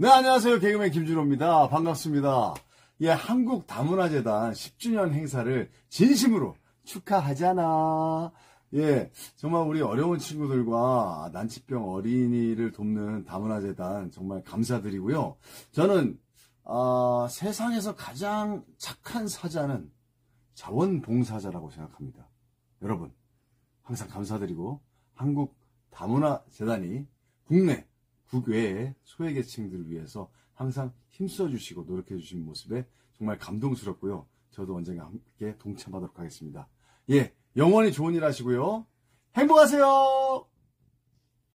네, 안녕하세요. 개그맨 김준호입니다. 반갑습니다. 예, 한국 다문화재단 10주년 행사를 진심으로 축하하잖아. 예, 정말 우리 어려운 친구들과 난치병 어린이를 돕는 다문화재단 정말 감사드리고요. 저는 아, 세상에서 가장 착한 사자는 자원봉사자라고 생각합니다. 여러분, 항상 감사드리고 한국 다문화재단이 국내, 국외의 소외계층들을 위해서 항상 힘써 주시고 노력해 주신 모습에 정말 감동스럽고요. 저도 언젠가 함께 동참하도록 하겠습니다. 예, 영원히 좋은 일 하시고요. 행복하세요!